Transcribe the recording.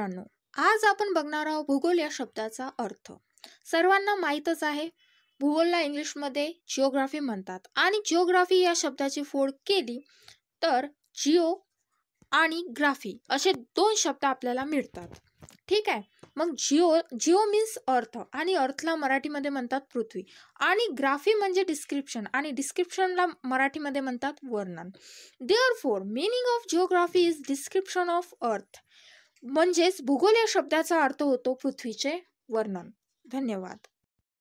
मित्रांनो आज आपण बघणार आहोत भूगोल या शब्दाचा अर्थ. सर्वांना माहीतच आहे भूगोलला इंग्लिशमध्ये जिओग्राफी म्हणतात. आणि जिओग्राफी या शब्दाची फोड केली तर जिओ आणि ग्राफी असे दोन शब्द आपल्याला मिळतात. ठीक आहे? मग जिओ जिओ मीन्स अर्थ आणि अर्थला मराठीमध्ये म्हणतात पृथ्वी. आणि ग्राफी म्हणजे डिस्क्रिप्शन आणि डिस्क्रिप्शनला मराठीमध्ये म्हणतात वर्णन. Therefore meaning of geography is description of earth म्हणजेच भूगोल या शब्दाचा अर्थ होतो पृथ्वीचे वर्णन. धन्यवाद.